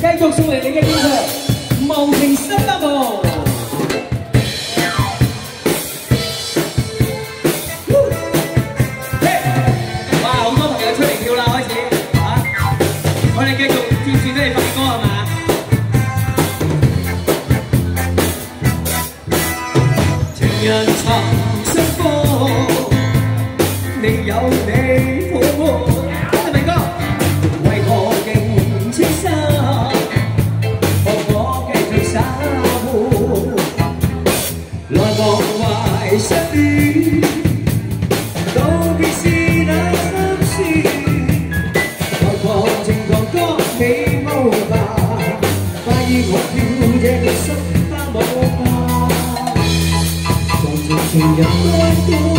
繼續送嚟你嘅天堂，無情心不步。哇！好多朋友出嚟跳啦，開始嚇、啊，我哋繼續接住都係快歌係嘛？情人曾相逢，你有你。là vòng vai sẽ đi. Đâu vì gì đã làm gì còn còn tình còn có mấy màu vàng. Ta đi hoặc yêu để cuộc sống ta màu vàng còn tình tình nhắn tới tôi.